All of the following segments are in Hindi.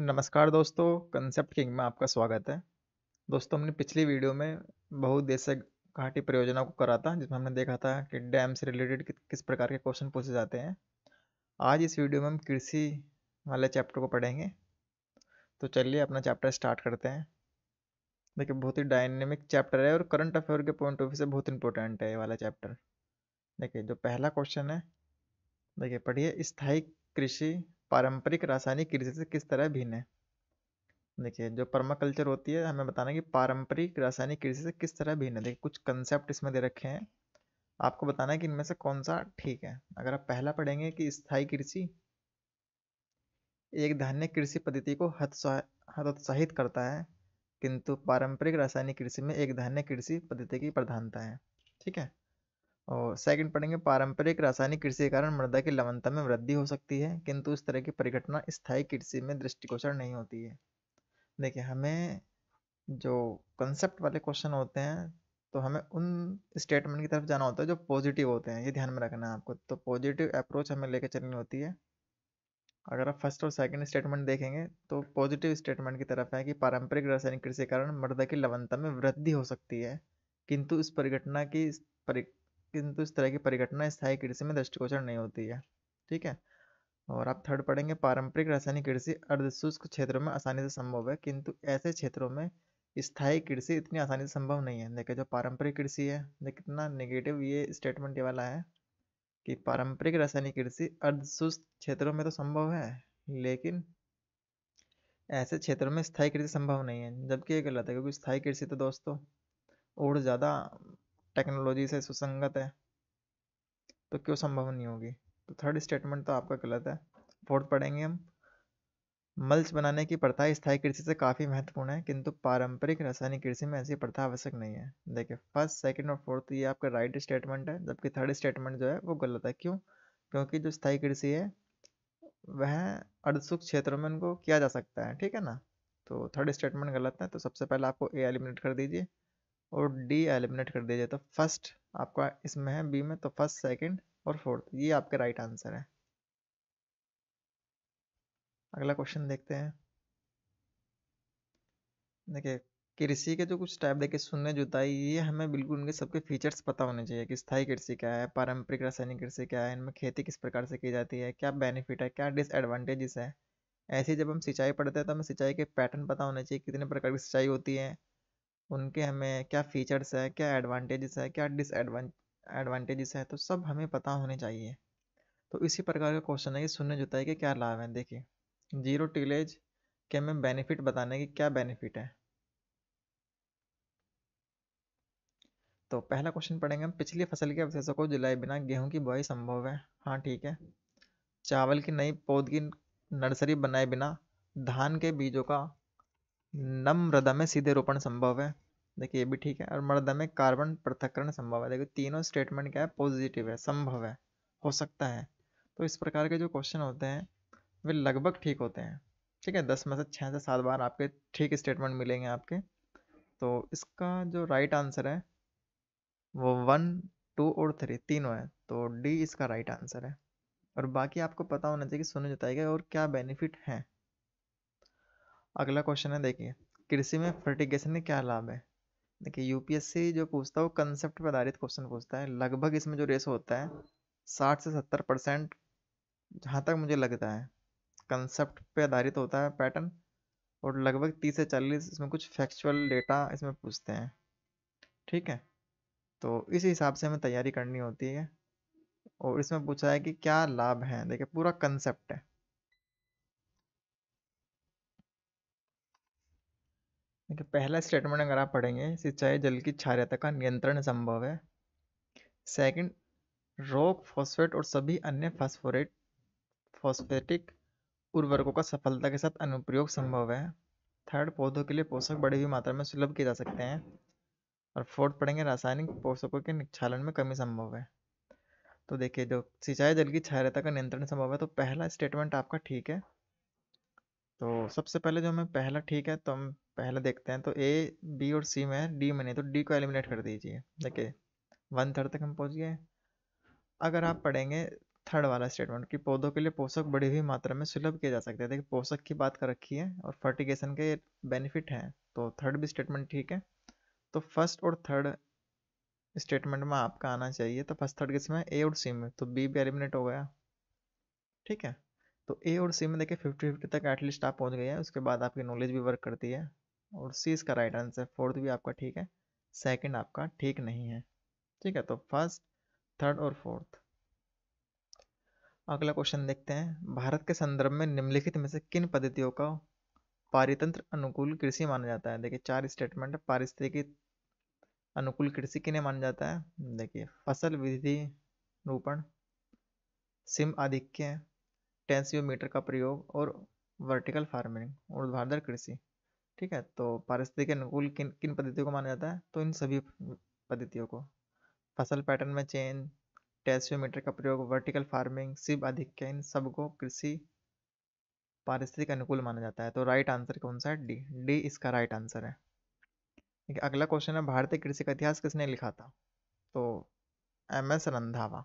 नमस्कार दोस्तों कंसेप्ट किंग में आपका स्वागत है। दोस्तों, हमने पिछली वीडियो में बहुउद्देश्य घाटी परियोजना को करा था, जिसमें हमने देखा था कि डैम से रिलेटेड किस प्रकार के क्वेश्चन पूछे जाते हैं। आज इस वीडियो में हम कृषि वाले चैप्टर को पढ़ेंगे। तो चलिए अपना चैप्टर स्टार्ट करते हैं। देखिए, बहुत ही डायनेमिक चैप्टर है और करंट अफेयर के पॉइंट ऑफ़ व्यू से बहुत इंपॉर्टेंट है ये वाला चैप्टर। देखिए, जो पहला क्वेश्चन है, देखिए, पढ़िए, स्थायी कृषि पारंपरिक रासायनिक कृषि से किस तरह भिन्न है? देखिए, जो परमाकल्चर होती है, हमें बताना कि पारंपरिक रासायनिक कृषि से किस तरह भिन्न है। देखिए, कुछ कंसेप्ट इसमें दे रखे हैं। आपको बताना है कि इनमें से कौन सा ठीक है? अगर आप पहला पढ़ेंगे कि स्थायी कृषि एक धान्य कृषि पद्धति को हतोत्साहित करता है, किंतु पारंपरिक रासायनिक कृषि में एक धान्य कृषि पद्धति की प्रधानता है। ठीक है? और सेकंड पढ़ेंगे, पारंपरिक रासायनिक कृषि के कारण मृदा की लवणता में वृद्धि हो सकती है, किंतु इस तरह की परिघटना स्थायी कृषि में दृष्टिगोचर नहीं होती है। देखिए, हमें जो कंसेप्ट वाले क्वेश्चन होते हैं तो हमें उन स्टेटमेंट की तरफ़ जाना होता है जो पॉजिटिव होते हैं, ये ध्यान में रखना है आपको। तो पॉजिटिव अप्रोच हमें लेकर चलनी होती है। अगर आप फ़र्स्ट और सेकंड स्टेटमेंट देखेंगे तो पॉजिटिव स्टेटमेंट की तरफ़ है कि पारंपरिक रासायनिक कृषि के कारण मृदा की लवणता में वृद्धि हो सकती है, किंतु इस परिघटना की किंतु इस तरह की परिघटना स्थायी कृषि में दृष्टिगोचर नहीं होती है। ठीक है? और आप थर्ड पढ़ेंगे, पारंपरिक रासायनिक कृषि अर्धशुष्क क्षेत्रों में आसानी से संभव है, किंतु ऐसे क्षेत्रों में स्थायी कृषि इतनी आसानी से संभव नहीं है। देखिए, जो पारंपरिक कृषि है देखिए कितना नेगेटिव ये स्टेटमेंट ये वाला है कि पारंपरिक रासायनिक कृषि अर्धशुष्क क्षेत्रों में तो संभव है, लेकिन ऐसे क्षेत्रों में स्थायी कृषि संभव नहीं है, जबकि ये गलत है, क्योंकि स्थायी कृषि तो दोस्तों और ज़्यादा टेक्नोलॉजी से सुसंगत है तो क्यों संभव नहीं होगी? तो थर्ड स्टेटमेंट तो आपका गलत है। फोर्थ पढ़ेंगे हम। मल्च बनाने की प्रथा स्थायी कृषि से काफ़ी महत्वपूर्ण है, किंतु पारंपरिक रासायनिक कृषि में ऐसी प्रथा आवश्यक नहीं है। देखिए फ़र्स्ट सेकंड और फोर्थ ये आपका राइट स्टेटमेंट है, जबकि थर्ड स्टेटमेंट जो है वो गलत है। क्यों? क्योंकि जो स्थायी कृषि है, वह अर्धसुख क्षेत्रों में उनको किया जा सकता है, ठीक है ना? तो थर्ड स्टेटमेंट गलत है तो सबसे पहले आपको ए एलिमिनेट कर दीजिए। और डी एलिमिनेट कर दीजिए तो फ़र्स्ट आपका इसमें है बी में तो फ़र्स्ट सेकंड और फोर्थ ये आपका राइट आंसर है। अगला क्वेश्चन देखते हैं। देखिए, कृषि के जो कुछ टाइप देखिए शून्य जुताई, ये हमें बिल्कुल उनके सबके फीचर्स पता होने चाहिए कि स्थायी कृषि क्या है, पारंपरिक रासायनिक कृषि क्या है, इनमें खेती किस प्रकार से की जाती है, क्या बेनिफिट है, क्या डिसएडवांटेजेस है। ऐसे जब हम सिंचाई पढ़ते हैं तो हमें सिंचाई के पैटर्न पता होने चाहिए, कितने प्रकार की सिंचाई होती है उनके हमें क्या फीचर्स है, क्या एडवांटेजेस है, क्या डिसएडवांटेजेस है तो सब हमें पता होने चाहिए। तो इसी प्रकार का क्वेश्चन है कि शून्य जुताई के क्या लाभ हैं। देखिए ज़ीरो टिलेज के हमें बेनिफिट बताने की क्या बेनिफिट है। तो पहला क्वेश्चन पढ़ेंगे हम, पिछली फ़सल के अवशेषों को जलाए बिना गेहूँ की बुआई संभव है? हाँ ठीक है। चावल की नई पौध की नर्सरी बनाए बिना धान के बीजों का नम मृदा में सीधे रोपण संभव है। देखिए, ये भी ठीक है। और मृदा में कार्बन पृथककरण संभव है। देखिए तीनों स्टेटमेंट क्या है? पॉजिटिव है, संभव है, हो सकता है। तो इस प्रकार के जो क्वेश्चन होते हैं, वे लगभग ठीक होते हैं। ठीक है, दस में से छः से सात बार आपके ठीक स्टेटमेंट मिलेंगे आपके। तो इसका जो राइट आंसर है, वो वन टू और थ्री तीनों है। तो डी इसका राइट आंसर है। और बाकी आपको पता होना चाहिए कि सुने जताएगा और क्या बेनिफिट है। अगला क्वेश्चन है, देखिए। कृषि में फर्टिगेशन के क्या लाभ है? देखिए यूपीएससी जो पूछता है, वो कंसेप्ट पर आधारित क्वेश्चन पूछता है। लगभग इसमें जो रेस होता है, साठ से सत्तर परसेंट जहाँ तक मुझे लगता है कंसेप्ट पे आधारित होता है पैटर्न और लगभग तीस से चालीस इसमें कुछ फैक्चुअल डेटा इसमें पूछते हैं। ठीक है? तो इस हिसाब से हमें तैयारी करनी होती है और इसमें पूछा है कि क्या लाभ है? देखिए, पूरा कंसेप्ट है। देखिए, पहला स्टेटमेंट अगर आप पढ़ेंगे, सिंचाई जल की क्षार्यता का नियंत्रण संभव है। सेकंड रोक फॉस्फेट और सभी अन्य फास्फोरेट फॉस्फेटिक उर्वरकों का सफलता के साथ अनुप्रयोग संभव है। थर्ड पौधों के लिए पोषक बड़ी हुई मात्रा में सुलभ किए जा सकते हैं। और फोर्थ पढ़ेंगे, रासायनिक पोषकों के निक्षालन में कमी संभव है। तो देखिए, जो सिंचाई जल की क्षार्यता का नियंत्रण संभव है तो पहला स्टेटमेंट आपका ठीक है। तो सबसे पहले जो हमें पहला ठीक है तो हम पहले देखते हैं तो ए बी और सी में डी में नहीं तो डी को एलिमिनेट कर दीजिए। देखिए वन थर्ड तक हम पहुँच गए। अगर आप पढ़ेंगे थर्ड वाला स्टेटमेंट कि पौधों के लिए पोषक बड़ी हुई मात्रा में सुलभ किए जा सकते हैं। देखिए, पोषक की बात कर रखी है और फर्टिगेशन के बेनिफिट हैं तो थर्ड भी स्टेटमेंट ठीक है। तो फ़र्स्ट और थर्ड स्टेटमेंट में आपका आना चाहिए तो फ़र्स्ट थर्ड किसमें? ए और सी में। तो बी भी एलिमिनेट हो गया। ठीक है? तो ए और सी में देखिए फिफ्टी फिफ्टी तक एटलीस्ट आप पहुँच गए हैं, उसके बाद आपकी नॉलेज भी वर्क करती है। और सी इसका राइट आंसर फोर्थ भी आपका ठीक है सेकंड आपका ठीक नहीं है। ठीक है तो फ़र्स्ट थर्ड और फोर्थ अगला क्वेश्चन देखते हैं। भारत के संदर्भ में निम्नलिखित में से किन पद्धतियों का पारितंत्र अनुकूल कृषि माना जाता है? देखिए, चार स्टेटमेंट पारिस्थितिकी अनुकूल कृषि किन्हें माना जाता है? देखिए, फ़सल विधि रूपण, सिम आधिक्य टेंसियोमीटर का प्रयोग और वर्टिकल फ़ार्मिंग, ऊर्ध्वाधर कृषि। ठीक है तो पारिस्थितिक अनुकूल किन किन पद्धतियों को माना जाता है? तो इन सभी पद्धतियों को। फ़सल पैटर्न में चेन टेस्योमीटर का प्रयोग वर्टिकल फ़ार्मिंग सिब आधिक्य, इन सबको कृषि पारिस्थितिक अनुकूल माना जाता है। तो राइट आंसर कौन सा है? डी डी इसका राइट आंसर है। ठीक है, अगला क्वेश्चन है, भारतीय कृषि का इतिहास किसने लिखा था? तो M S Randhawa.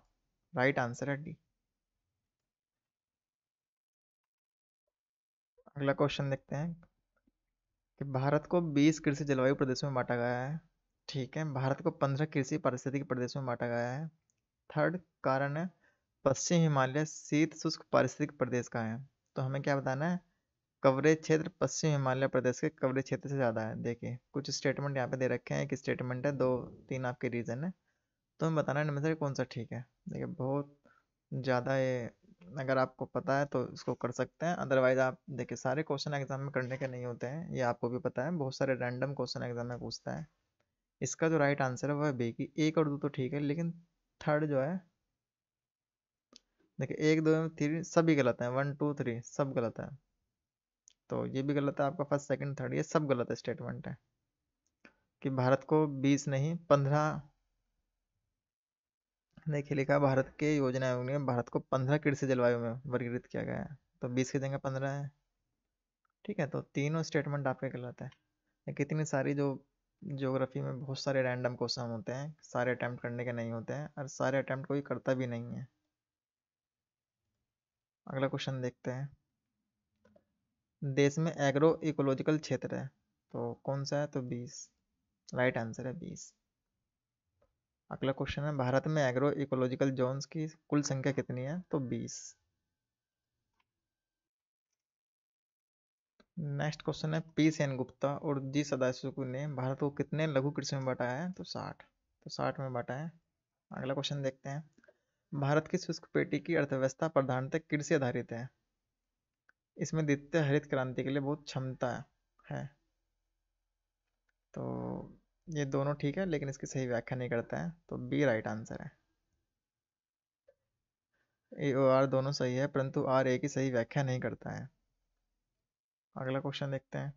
Right answer है डी अगला क्वेश्चन देखते हैं। कि भारत को 20 कृषि जलवायु प्रदेशों में बांटा गया है, ठीक है। भारत को 15 कृषि पारिस्थितिक प्रदेशों में बांटा गया है। थर्ड कारण है, पश्चिम हिमालय शीत शुष्क पारिस्थितिक प्रदेश का है। तो हमें क्या बताना है? कवरेज क्षेत्र पश्चिम हिमालय प्रदेश के कवरेज क्षेत्र से ज़्यादा है। देखिए, कुछ स्टेटमेंट यहाँ पे दे रखे हैं। एक स्टेटमेंट है, दो, तीन आपके रीजन है। तो हमें बताना इनमें से कौन सा ठीक है? देखिए, बहुत ज़्यादा ये अगर आपको पता है तो इसको कर सकते हैं। अदरवाइज़ आप, देखिए, सारे क्वेश्चन एग्ज़ाम में करने के नहीं होते हैं। ये आपको भी पता है, बहुत सारे रैंडम क्वेश्चन एग्ज़ाम में पूछता है। इसका जो राइट आंसर है, वह बी की। एक और दो तो ठीक है, लेकिन थर्ड जो है, देखिए, एक, दो थ्री सभी गलत है। वन टू थ्री सब गलत है। तो ये भी गलत है, आपका फ़र्स्ट सेकंड थर्ड ये सब गलत है स्टेटमेंट है। कि भारत को बीस नहीं, पंद्रह देखिए लिखा? भारत के योजना आयोग ने भारत को पंद्रह कृषि जलवायु में वर्गीकृत किया गया है। तो बीस की जगह पंद्रह है। ठीक है तो तीनों स्टेटमेंट आपके गलत है। कितनी सारी जो ज्योग्राफी में बहुत सारे रैंडम क्वेश्चन होते हैं, सारे अटैम्प्ट करने के नहीं होते हैं, और सारे अटैम्प्ट कोई करता भी नहीं है। अगला क्वेश्चन देखते हैं। देश में एग्रो इकोलॉजिकल क्षेत्र है तो कौन सा है? तो बीस। राइट आंसर है बीस। अगला क्वेश्चन है, भारत में एग्रो इकोलॉजिकल जोन्स की कुल संख्या कितनी है? तो बीस। नेक्स्ट क्वेश्चन है पी सेन गुप्ता और जी सदाशिव ने भारत को कितने लघु कृषि में बांटा है? तो साठ। तो साठ में बांटा है। अगला क्वेश्चन देखते हैं। भारत की शुष्क पेटी की अर्थव्यवस्था प्रधानतः कृषि आधारित है। इसमें द्वितीय हरित क्रांति के लिए बहुत क्षमता है। तो ये दोनों ठीक है, लेकिन इसकी सही व्याख्या नहीं करता है तो बी राइट आंसर है। ए और आर दोनों सही है, परंतु आर ए की सही व्याख्या नहीं करता है। अगला क्वेश्चन देखते हैं।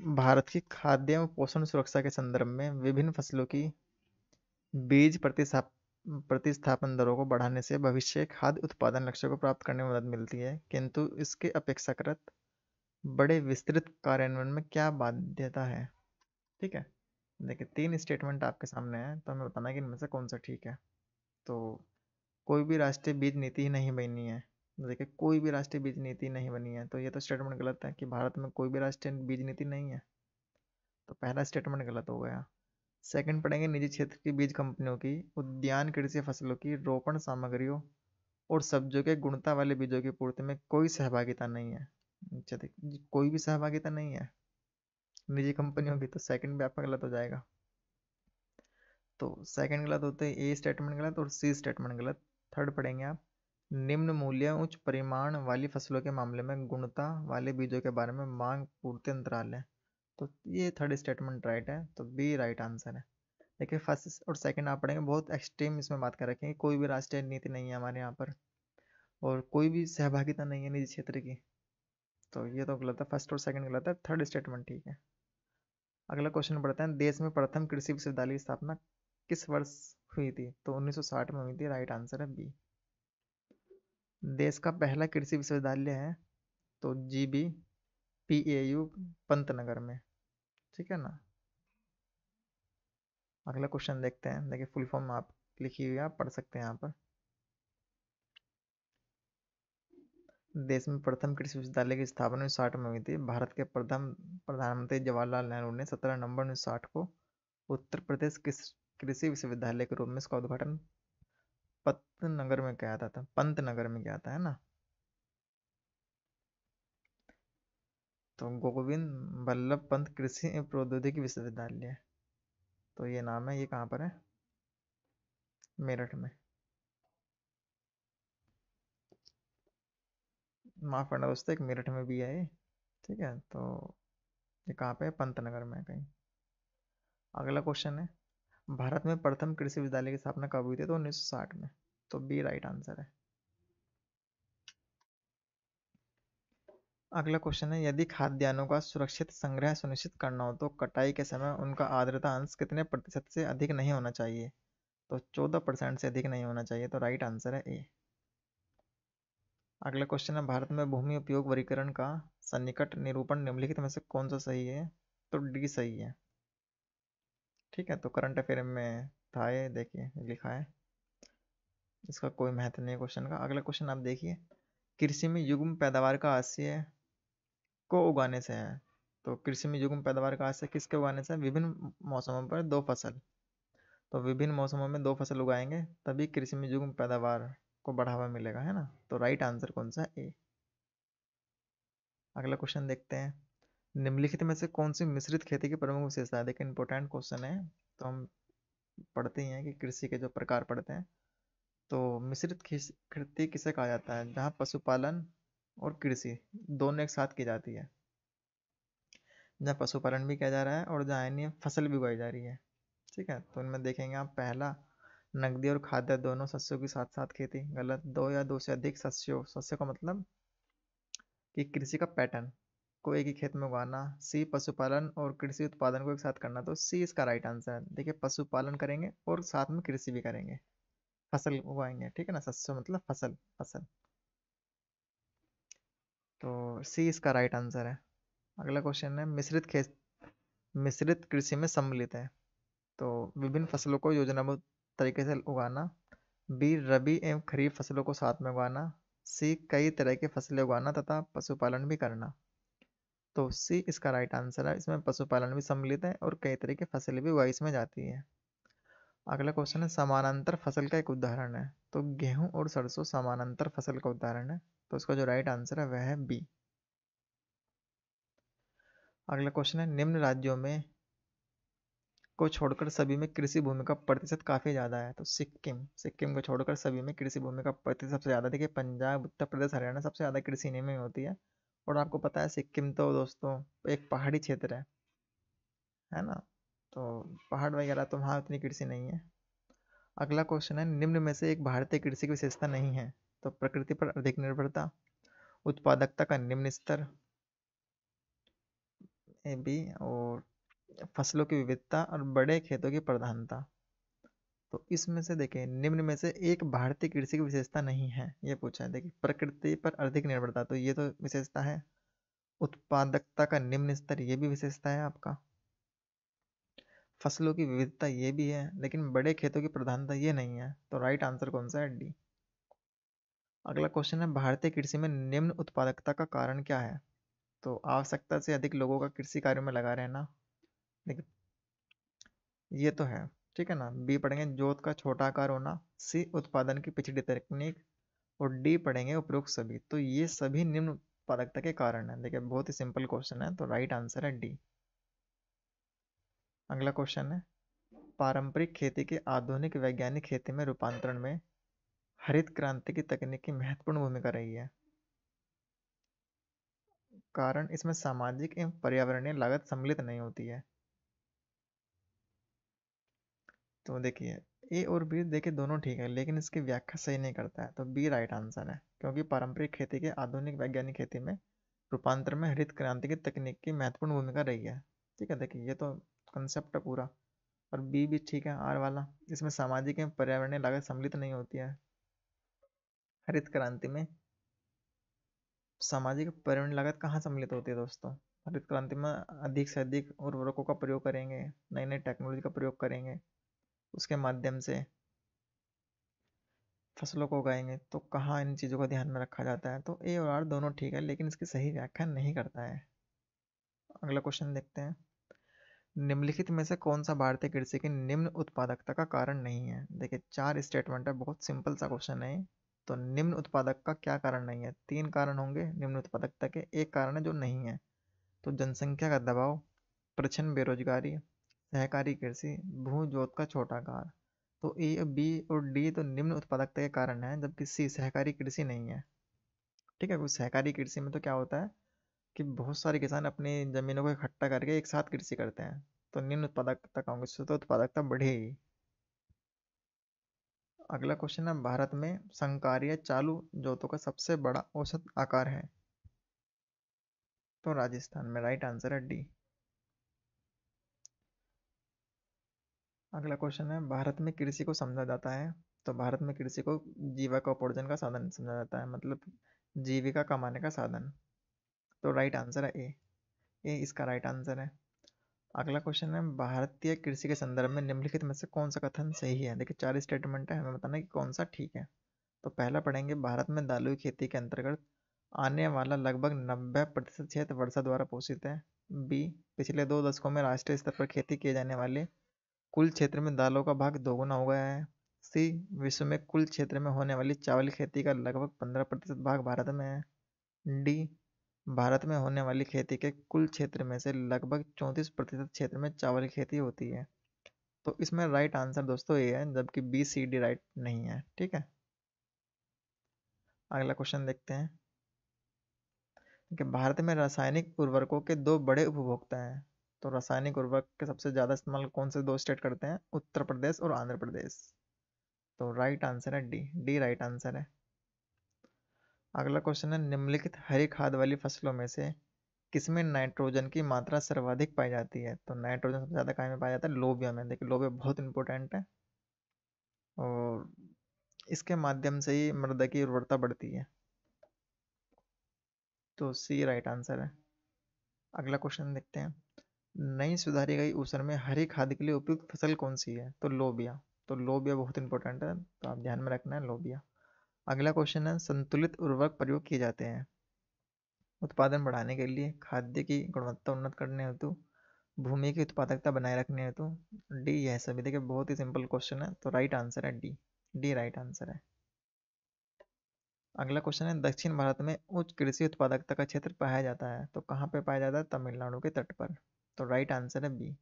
भारत की खाद्य एवं पोषण सुरक्षा के संदर्भ में विभिन्न फ़सलों की बीज प्रतिस्थापन दरों को बढ़ाने से भविष्य खाद्य उत्पादन लक्ष्यों को प्राप्त करने में मदद मिलती है, किंतु इसके अपेक्षाकृत बड़े विस्तृत कार्यान्वयन में क्या बाध्यता है? ठीक है। देखिए, तीन स्टेटमेंट आपके सामने है तो हमें बताना है कि इनमें से कौन सा ठीक है। तो कोई भी राष्ट्रीय बीज नीति ही नहीं बनी है। देखिए, कोई भी राष्ट्रीय बीज नीति नहीं बनी है तो ये तो स्टेटमेंट गलत है कि भारत में कोई भी राष्ट्रीय बीज नीति नहीं है। तो पहला स्टेटमेंट गलत हो गया। सेकंड पढ़ेंगे निजी क्षेत्र की बीज कंपनियों की, उद्यान, कृषि फ़सलों की, रोपण सामग्रियों और सब्जियों के गुणता वाले बीजों की पूर्ति में कोई सहभागिता नहीं है। अच्छा देख कोई भी सहभागिता नहीं है। निजी कंपनियों की तो सेकंड भी आपका गलत हो जाएगा। तो सेकंड गलत होते हैं ए स्टेटमेंट गलत और सी स्टेटमेंट गलत। थर्ड पढ़ेंगे आप। निम्न मूल्य, उच्च परिमाण वाली फ़सलों के मामले में गुणता वाले बीजों के बारे में मांग पूर्ति अंतराल है। तो ये थर्ड स्टेटमेंट राइट है तो बी राइट आंसर है। देखिए फ़र्स्ट और सेकंड आप पढ़ेंगे, बहुत एक्सट्रीम इसमें बात कर रखें हैं। कोई भी राष्ट्रीय नीति नहीं है हमारे यहाँ पर। और कोई भी सहभागिता नहीं है निजी क्षेत्र की। तो ये तो गलत है फ़र्स्ट और सेकंड गलत है थर्ड स्टेटमेंट ठीक है। अगला क्वेश्चन पढ़ते हैं, देश में प्रथम कृषि विश्वविद्यालय की स्थापना किस वर्ष हुई थी? तो 1960 में हुई थी राइट आंसर है बी देश का पहला कृषि विश्वविद्यालय है तो G B P A U Pantnagar में, ठीक है ना? अगला क्वेश्चन देखते हैं, देखिए फुल फॉर्म आप लिखी हुई आप पढ़ सकते हैं यहाँ पर। देश में प्रथम कृषि विश्वविद्यालय की स्थापना उन्नीस साठ में हुई थी। भारत के प्रथम प्रधानमंत्री जवाहरलाल नेहरू ने सत्रह नवंबर उन्नीस साठ को उत्तर प्रदेश कृषि विश्वविद्यालय के रूप में इसका उद्घाटन पंतनगर में किया था पंतनगर में किया था, है ना? तो गोविंद बल्लभ पंत कृषि प्रौद्योगिकी विश्वविद्यालय। तो ये नाम है, ये कहाँ पर है? मेरठ में। माफ़ करना दोस्तों, एक मेरठ में भी है ठीक है? तो ये कहाँ पे है? पंतनगर में कहीं। अगला क्वेश्चन है, भारत में प्रथम कृषि विद्यालय की स्थापना कब हुई थी? तो 1960 में। तो बी राइट आंसर है। अगला क्वेश्चन है, यदि खाद्यान्नों का सुरक्षित संग्रह सुनिश्चित करना हो तो कटाई के समय उनका आर्द्रता अंश कितने प्रतिशत से अधिक नहीं होना चाहिए? तो चौदह परसेंट से अधिक नहीं होना चाहिए तो राइट आंसर है ए। अगला क्वेश्चन है, भारत में भूमि उपयोग वर्गीकरण का सन्निकट निरूपण निम्नलिखित में से कौन सा सही है? तो डी सही है। ठीक है तो करंट अफेयर में था ये, देखिए, लिखा है। इसका कोई महत्व नहीं है क्वेश्चन का। अगला क्वेश्चन आप देखिए। कृषि में युग्म पैदावार का आशय को उगाने से है। तो कृषि में युग्म पैदावार का आशय किसके उगाने से विभिन्न मौसमों पर दो फ़सल। तो विभिन्न मौसमों में दो फ़सल उगाएँगे, तभी कृषि में युग्म पैदावार को बढ़ावा मिलेगा, है ना? तो राइट आंसर कौन सा? ए अगला क्वेश्चन देखते हैं। निम्नलिखित में से कौन सी मिश्रित खेती की प्रमुख विशेषता है? देखिए इंपॉर्टेंट क्वेश्चन है। तो हम पढ़ते ही हैं कि कृषि के जो प्रकार पढ़ते हैं। तो मिश्रित खेती किसे कहा जाता है? जहाँ पशुपालन और कृषि दोनों एक साथ की जाती है। जहाँ पशुपालन भी किया जा रहा है और जहाँ फ़सल भी उगाई जा रही है। ठीक है? तो इनमें देखेंगे आप पहला नकदी और खाद्य दोनों सस्यों के साथ साथ खेती गलत, दो या दो से अधिक शस्यों शस्य का मतलब कि कृषि का पैटर्न को एक ही खेत में उगाना, सी पशुपालन और कृषि उत्पादन को एक साथ करना। तो सी इसका राइट आंसर है। देखिए, पशुपालन करेंगे और साथ में कृषि भी करेंगे। फ़सल उगाएँगे, ठीक है ना? शस्य मतलब फ़सल फ़सल। तो सी इसका राइट आंसर है। अगला क्वेश्चन है, मिश्रित खेत, मिश्रित कृषि में सम्मिलित है। तो विभिन्न फ़सलों को योजनाबद्ध तरीके से उगाना। बी, रबी एवं खरीफ फ़सलों को साथ में उगाना। सी, कई तरह की फ़सलें उगाना तथा पशुपालन भी करना। तो सी, इसका राइट आंसर है। इसमें पशुपालन भी सम्मिलित है और कई तरह की फ़सलें भी उगाई इसमें जाती है। अगला क्वेश्चन है, समानांतर फ़सल का एक उदाहरण है। तो गेहूँ और सरसों समानांतर फ़सल का उदाहरण है। तो इसका जो राइट आंसर है, वह है बी अगला क्वेश्चन है, निम्न राज्यों में को छोड़कर सभी में कृषि भूमि का प्रतिशत काफ़ी ज़्यादा है। तो सिक्किम सिक्किम को छोड़कर सभी में कृषि भूमि का प्रतिशत सबसे ज़्यादा, देखिए पंजाब, उत्तर प्रदेश, हरियाणा सबसे ज़्यादा कृषि इन्हीं में होती है। और आपको पता है सिक्किम तो दोस्तों एक पहाड़ी क्षेत्र है है ना? तो पहाड़ वगैरह तो वहाँ उतनी कृषि नहीं है। अगला क्वेश्चन है, निम्न में से एक भारतीय कृषि की विशेषता नहीं है तो प्रकृति पर अधिक निर्भरता, उत्पादकता का निम्न स्तर, ए, बी, और फ़सलों की विविधता और बड़े खेतों की प्रधानता। तो इसमें से देखें, निम्न में से एक भारतीय कृषि की विशेषता नहीं है, ये पूछा है। देखिए, प्रकृति पर अधिक निर्भरता तो ये तो विशेषता है। उत्पादकता का निम्न स्तर, ये भी विशेषता है आपका। फ़सलों की विविधता, ये भी है, लेकिन बड़े खेतों की प्रधानता, ये नहीं है। तो राइट आंसर कौन सा है? डी अगला क्वेश्चन है, भारतीय कृषि में निम्न उत्पादकता का कारण क्या है? तो आवश्यकता से अधिक लोगों का कृषि कार्य में लगा रहना। देखिए ये तो है, ठीक है ना? बी पढ़ेंगे, जोत का छोटा आकार होना सी उत्पादन की पिछड़ी तकनीक, और डी पढ़ेंगे उपरोक्त सभी। तो ये सभी निम्न उत्पादकता के कारण है। देखिए, बहुत ही सिंपल क्वेश्चन है तो राइट आंसर है डी अगला क्वेश्चन है, पारंपरिक खेती के आधुनिक वैज्ञानिक खेती में रूपांतरण में हरित क्रांति की तकनीक की महत्वपूर्ण भूमिका रही है। कारण, इसमें सामाजिक एवं पर्यावरणीय लागत सम्मिलित नहीं होती है। तो देखिए, ए और बी देखिए दोनों ठीक है, लेकिन इसकी व्याख्या सही नहीं करता है तो बी राइट आंसर है, क्योंकि पारंपरिक खेती के आधुनिक वैज्ञानिक खेती में रूपांतर में हरित क्रांति की तकनीक की महत्वपूर्ण भूमिका रही है। ठीक है, देखिए, ये तो कंसेप्ट है पूरा, और बी भी ठीक है आर वाला, इसमें सामाजिक एवं पर्यावरणीय लागत सम्मिलित नहीं होती है। हरित क्रांति में सामाजिक पर्यावरण लागत कहाँ सम्मिलित होती है दोस्तों? हरित क्रांति में अधिक से अधिक उर्वरकों का प्रयोग करेंगे नई नई टेक्नोलॉजी का प्रयोग करेंगे उसके माध्यम से फ़सलों को उगाएँगे। तो कहाँ इन चीज़ों का ध्यान में रखा जाता है? तो ए और आर दोनों ठीक है, लेकिन इसकी सही व्याख्या नहीं करता है। अगला क्वेश्चन देखते हैं। निम्नलिखित में से कौन सा भारतीय कृषि की निम्न उत्पादकता का कारण नहीं है? देखिए, चार स्टेटमेंट है, बहुत सिंपल सा क्वेश्चन है तो निम्न उत्पादक का क्या कारण नहीं है? तीन कारण होंगे निम्न उत्पादकता के। एक कारण है जो नहीं है तो जनसंख्या का दबाव प्रचन बेरोजगारी सहकारी कृषि भू जोत का छोटा कार तो ए, बी और डी तो निम्न उत्पादकता के कारण है, जबकि सी सहकारी कृषि नहीं है। ठीक है कुछ सहकारी कृषि में तो क्या होता है कि बहुत सारे किसान अपनी जमीनों को इकट्ठा करके एक साथ कृषि करते हैं। तो निम्न उत्पादकता का होंगे तो उत्पादकता बढ़ेगी अगला क्वेश्चन है, भारत में संकार्य चालू जोतों का सबसे बड़ा औसत आकार है। तो राजस्थान में राइट आंसर है डी अगला क्वेश्चन है, भारत में कृषि को समझा जाता है तो भारत में कृषि को जीविका उपार्जन का साधन समझा जाता है मतलब जीविका कमाने का साधन। तो राइट आंसर है ए ए इसका राइट आंसर है। अगला क्वेश्चन है, भारतीय कृषि के संदर्भ में निम्नलिखित में से कौन सा कथन सही है? देखिए, चार स्टेटमेंट है, हमें बताना है कि कौन सा ठीक है। तो पहला पढ़ेंगे, भारत में दालू खेती के अंतर्गत आने वाला लगभग नब्बे प्रतिशत क्षेत्र वर्षा द्वारा पोषित है। बी पिछले दो दशकों में राष्ट्रीय स्तर पर खेती किए जाने वाले कुल क्षेत्र में दालों का भाग दोगुना हो गया है। सी, विश्व में कुल क्षेत्र में होने वाली चावल खेती का लगभग पंद्रह प्रतिशत भाग भारत में है। डी, भारत में होने वाली खेती के कुल क्षेत्र में से लगभग चौंतीस प्रतिशत क्षेत्र में चावल खेती होती है। तो इसमें राइट आंसर दोस्तों ये है, जबकि बी सी डी राइट नहीं है, ठीक है? अगला क्वेश्चन देखते हैं। कि भारत में रासायनिक उर्वरकों के दो बड़े उपभोक्ता हैं। तो रासायनिक उर्वरक के सबसे ज़्यादा इस्तेमाल कौन से दो स्टेट करते हैं? उत्तर प्रदेश और आंध्र प्रदेश। तो राइट आंसर है डी डी राइट आंसर है। अगला क्वेश्चन है, निम्नलिखित हरी खाद वाली फ़सलों में से किसमें नाइट्रोजन की मात्रा सर्वाधिक पाई जाती है? तो नाइट्रोजन सबसे ज़्यादा कहाँ में पाया जाता है? लोबिया में। देखिए, लोबिया बहुत इंपॉर्टेंट है। और इसके माध्यम से ही मृदा की उर्वरता बढ़ती है। तो सी राइट आंसर है। अगला क्वेश्चन देखते हैं। नई सुधारी गई ऊसर में हरी खाद के लिए उपयुक्त फ़सल कौन सी है? तो लोबिया। तो लोबिया बहुत इंपॉर्टेंट है तो आप ध्यान में रखना है लोबिया। अगला क्वेश्चन है, संतुलित उर्वरक प्रयोग किए जाते हैं। उत्पादन बढ़ाने के लिए खाद्य की गुणवत्ता उन्नत करने हेतु, भूमि की उत्पादकता बनाए रखने हेतु। डी यह सभी देखिए, बहुत ही सिंपल क्वेश्चन है तो राइट आंसर है डी डी राइट आंसर है। अगला क्वेश्चन है, दक्षिण भारत में उच्च कृषि उत्पादकता का क्षेत्र पाया जाता है तो कहाँ पे पाया जाता है? तमिलनाडु के तट पर। तो राइट आंसर है बी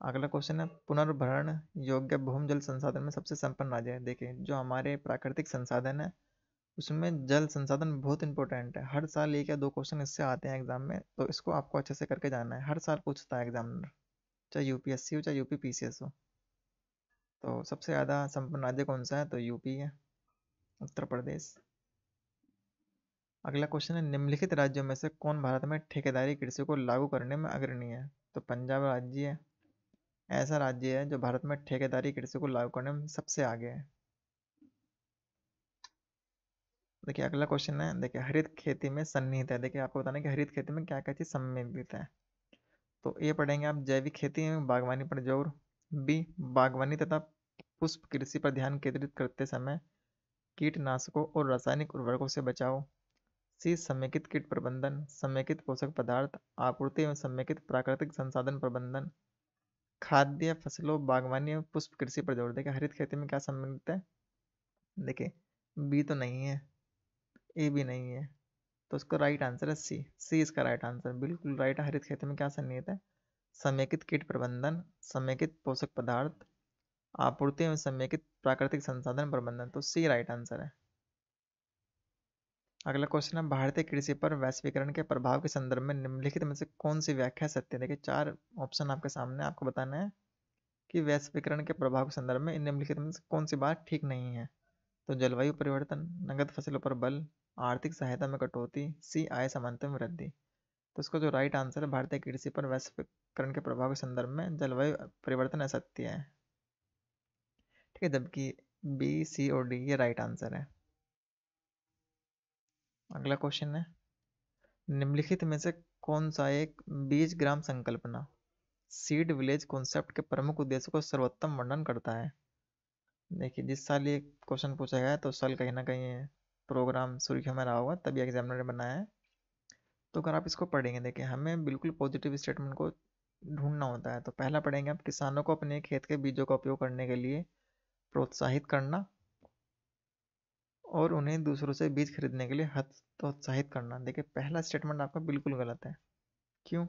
अगला क्वेश्चन है, पुनर्भरण योग्य भूम जल संसाधन में सबसे संपन्न राज्य है। देखिए जो हमारे प्राकृतिक संसाधन है, उसमें जल संसाधन बहुत इंपॉर्टेंट है। हर साल एक या दो क्वेश्चन इससे आते हैं एग्ज़ाम में तो इसको आपको अच्छे से करके जाना है। हर साल पूछता है एग्जामिनर चाहे यूपीएससी हो, चाहे यूपी पीसीएस हो। तो सबसे ज़्यादा संपन्न राज्य कौन सा है? तो यूपी है, उत्तर प्रदेश। अगला क्वेश्चन है, निम्नलिखित राज्यों में से कौन भारत में ठेकेदारी कृषि को लागू करने में अग्रणी है? तो पंजाब राज्य है। ऐसा राज्य है जो भारत में ठेकेदारी कृषि को लागू करने में सबसे आगे है। देखिए, अगला क्वेश्चन है, देखिए, हरित खेती में सन्निहित है। देखिए, आपको बताना कि हरित खेती में क्या क्या चीज़ सम्मिलित है। तो ये पढ़ेंगे आप, जैविक खेती में बागवानी पर ज़ोर। बी बागवानी तथा पुष्प कृषि पर ध्यान केंद्रित करते समय कीटनाशकों और रासायनिक उर्वरकों से बचाओ। सी, समेकित कीट प्रबंधन, समेकित पोषक पदार्थ, आपूर्ति एवं समेकित प्राकृतिक संसाधन प्रबंधन। खाद्य फ़सलों, बागवानी एवं पुष्प कृषि पर ज़ोर देखिए हरित खेती में क्या सम्मिलित है? देखिए, बी तो नहीं है। ए भी नहीं है। तो उसका राइट आंसर है सी। सी इसका राइट आंसर बिल्कुल राइट हरित खेती में क्या सन्निहित है? समेकित कीट प्रबंधन, समेकित पोषक पदार्थ, आपूर्ति एवं समेकित प्राकृतिक संसाधन प्रबंधन। तो सी राइट आंसर है। अगला क्वेश्चन है, भारतीय कृषि पर वैश्वीकरण के प्रभाव के संदर्भ में निम्नलिखित में से कौन सी व्याख्या सत्य है? देखिए, चार ऑप्शन आपके सामने आपको बताना है कि वैश्वीकरण के प्रभाव के संदर्भ में निम्नलिखित में से कौन सी बात ठीक नहीं है? तो जलवायु परिवर्तन, नगद फ़सलों पर बल, आर्थिक सहायता में कटौती, सी, आय समानता में वृद्धि। तो इसका जो राइट आंसर है, भारतीय कृषि पर वैश्वीकरण के प्रभाव के संदर्भ में जलवायु परिवर्तन असत्य है। ठीक है, जबकि बी सी और डी ये राइट आंसर है। अगला क्वेश्चन है। निम्नलिखित में से कौन सा एक बीज ग्राम संकल्पना सीड विलेज कॉन्सेप्ट के प्रमुख उद्देश्य को सर्वोत्तम वर्णन करता है? देखिए, जिस साल ये क्वेश्चन पूछा गया है तो उस साल कहीं ना कहीं प्रोग्राम शुरू में रहा होगा, तभी एग्जामिनर ने बनाया है। तो अगर आप इसको पढ़ेंगे, देखिए, हमें बिल्कुल पॉजिटिव स्टेटमेंट को ढूंढना होता है। तो पहला पढ़ेंगे आप किसानों को अपने खेत के बीजों का उपयोग करने के लिए प्रोत्साहित करना। और उन्हें दूसरों से बीज खरीदने के लिए हतोत्साहित करना। देखिए, पहला स्टेटमेंट आपका बिल्कुल गलत है। क्यों?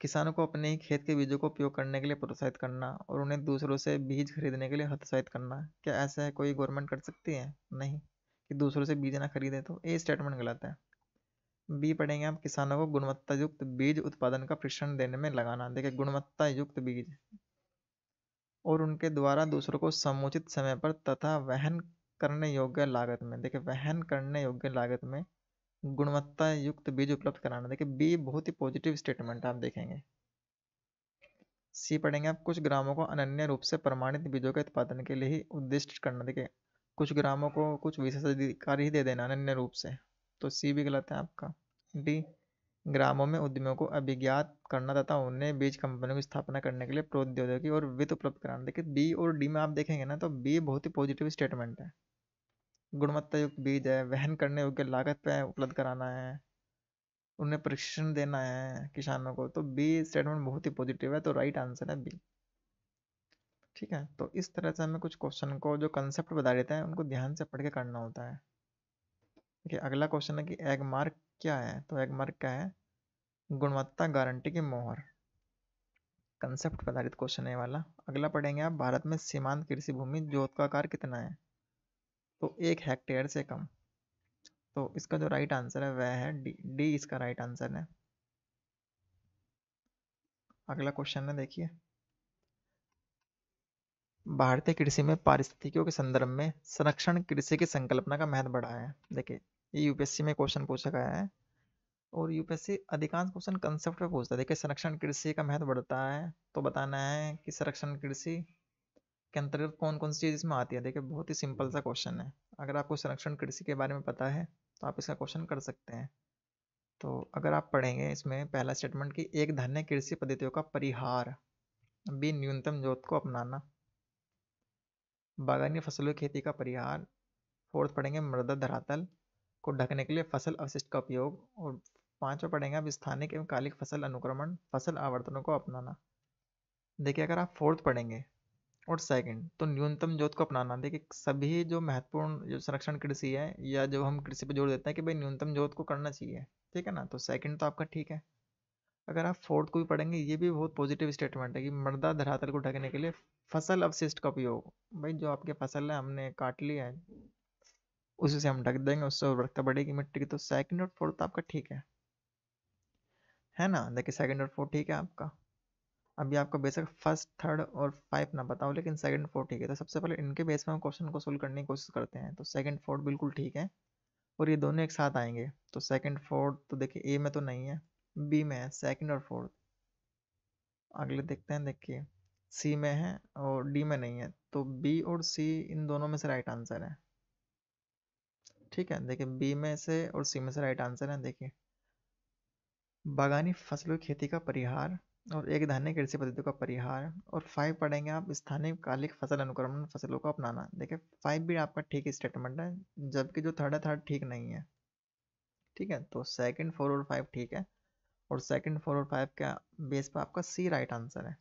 किसानों को अपने ही खेत के बीजों को उपयोग करने के लिए प्रोत्साहित करना और उन्हें दूसरों से बीज खरीदने के लिए हतोत्साहित करना। क्या ऐसा है? कोई गवर्नमेंट कर सकती है? नहीं। कि दूसरों से बीज ना खरीदे तो ये स्टेटमेंट गलत है। बी पढ़ेंगे आप, किसानों को गुणवत्ता युक्त बीज उत्पादन का प्रशिक्षण देने में लगाना। देखिए गुणवत्ता युक्त बीज। और उनके द्वारा दूसरों को समुचित समय पर तथा वहन करने योग्य लागत में। देखिए, वहन करने योग्य लागत में गुणवत्ता युक्त बीज उपलब्ध कराना। देखिए, बी बहुत ही पॉजिटिव स्टेटमेंट है आप देखेंगे। सी पढ़ेंगे आप, कुछ ग्रामों को अनन्य रूप से प्रमाणित बीजों के उत्पादन के लिए ही उद्दिष्ट करना। देखिए, कुछ ग्रामों को कुछ विशेष अधिकार ही दे देना अनन्य रूप से। तो सी भी गलत है आपका। डी, ग्रामों में उद्यमियों को अभिज्ञात करना तथा उन्हें बीज कंपनियों की स्थापना करने के लिए प्रौद्योगिकी और वित्त उपलब्ध कराना। देखिए, बी और डी में आप देखेंगे ना तो बी बहुत ही पॉजिटिव स्टेटमेंट है। गुणवत्ता युक्त बीज है, वहन करने योग्य लागत पे उपलब्ध कराना है, उन्हें प्रशिक्षण देना है किसानों को। तो बी स्टेटमेंट बहुत ही पॉजिटिव है तो राइट आंसर है बी। ठीक है तो इस तरह से हमें कुछ क्वेश्चन को जो कंसेप्ट बता देते हैं, उनको ध्यान से पढ़ के करना होता है। देखिए, अगला क्वेश्चन है कि एग मार्क क्या है? तो एग मार्क क्या है? गुणवत्ता गारंटी की मोहर। कंसेप्ट आधारित क्वेश्चन है वाला। अगला पढ़ेंगे आप, भारत में सीमांत कृषि भूमि, जोत का आकार कितना है? तो एक हेक्टेयर से कम। तो इसका जो राइट आंसर है, वह है डी डी इसका राइट आंसर है। अगला क्वेश्चन है, देखिए। भारतीय कृषि में पारिस्थितिकियों के संदर्भ में संरक्षण कृषि की संकल्पना का महत्व बढ़ा है। देखिए, ये यूपीएससी में क्वेश्चन पूछा गया है और यूपीएससी अधिकांश क्वेश्चन कंसेप्ट पे पूछता है। देखिए, संरक्षण कृषि का महत्व बढ़ता है तो बताना है कि संरक्षण कृषि के अंतर्गत कौन कौन सी चीज़ इसमें आती है? देखिए, बहुत ही सिंपल सा क्वेश्चन है। अगर आपको संरक्षण कृषि के बारे में पता है तो आप इसका क्वेश्चन कर सकते हैं। तो अगर आप पढ़ेंगे इसमें, पहला स्टेटमेंट कि एक धन्य कृषि पद्धतियों का परिहार, बी न्यूनतम जोत को अपनाना, बागानी फ़सलों की खेती का परिहार, फोर्थ पढ़ेंगे मृदा धरातल को ढकने के लिए फ़सल अवशिष्ट का उपयोग, और पांचवा पढ़ेंगे आप स्थानिक एवं कालिक फ़सल अनुक्रमण, फ़सल आवर्तनों को अपनाना। देखिए, अगर आप फोर्थ पढ़ेंगे और सेकंड तो न्यूनतम जोत को अपनाना। देखिए, सभी जो महत्वपूर्ण, जो संरक्षण कृषि है, या जो हम कृषि पर जोड़ देते हैं कि भाई न्यूनतम जोत को करना चाहिए, ठीक है ना? तो सेकंड तो आपका ठीक है। अगर आप फोर्थ को भी पढ़ेंगे, ये भी बहुत पॉजिटिव स्टेटमेंट है कि मर्दा धरातल को ढकने के लिए फ़सल अवशिष्ट का उपयोग। भाई, जो आपके फ़सल है, हमने काट लिया है, उसी से हम ढक देंगे, उससे उर्वरकता बढ़ेगी मिट्टी की। तो सेकंड और फोर्थ आपका ठीक है। है ना? देखिए, सेकंड और फोर्थ ठीक है आपका। अभी आपको बेसिक फ़र्स्ट थर्ड और फाइव ना बताओ, लेकिन सेकंड फोर्थ ठीक है। तो सबसे पहले इनके बेस में हम क्वेश्चन को सोल्व करने की कोशिश करते हैं। तो सेकंड फोर्थ बिल्कुल ठीक है, और ये दोनों एक साथ आएँगे। तो सेकंड फोर्थ तो देखिए ए में तो नहीं है बी में है सेकंड और फोर्थ अगले देखते हैं, देखिए सी में है और डी में नहीं है। तो बी और सी इन दोनों में से राइट आंसर है। ठीक है, देखिए बी में से और सी में से राइट आंसर है, देखिए। बागानी फ़सलों की खेती का परिहार और एक धान्य कृषि पद्धति का परिहार और फाइव पढ़ेंगे आप स्थानीय कालिक फ़सल अनुक्रमण फ़सलों को अपनाना। देखिए फाइव भी आपका ठीक स्टेटमेंट है, जबकि जो थर्ड है थर्ड ठीक नहीं है। ठीक है तो सेकंड फोर और फाइव ठीक है। और सेकंड फोर और फाइव का बेस पर आपका सी राइट आंसर है।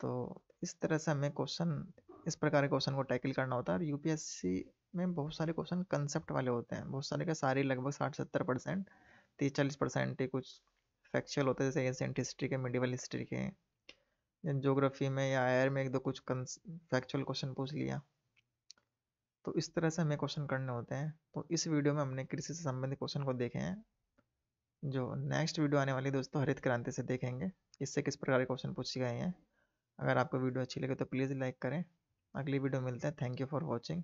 तो इस तरह से हमें क्वेश्चन इस प्रकार के क्वेश्चन को टैकल करना होता है। और यूपीएससी में बहुत सारे क्वेश्चन कंसेप्ट वाले होते हैं। बहुत सारे का सारे लगभग साठ, सत्तर परसेंट तीस, चालीस परसेंट कुछ फैक्चुअल होते हैं, जैसे एंसेंट हिस्ट्री के मिडिवल हिस्ट्री के। जोग्राफी में या आयर में एक दो कुछ फैक्चुअल क्वेश्चन पूछ लिया। तो इस तरह से हमें क्वेश्चन करने होते हैं। तो इस वीडियो में हमने कृषि से संबंधित क्वेश्चन को देखे हैं। जो नेक्स्ट वीडियो आने वाली दोस्तों, हरित क्रांति से देखेंगे। इससे किस प्रकार के क्वेश्चन पूछे गए हैं। अगर आपको वीडियो अच्छी लगे तो प्लीज़ लाइक करें। अगली वीडियो मिलते हैं। Thank you for watching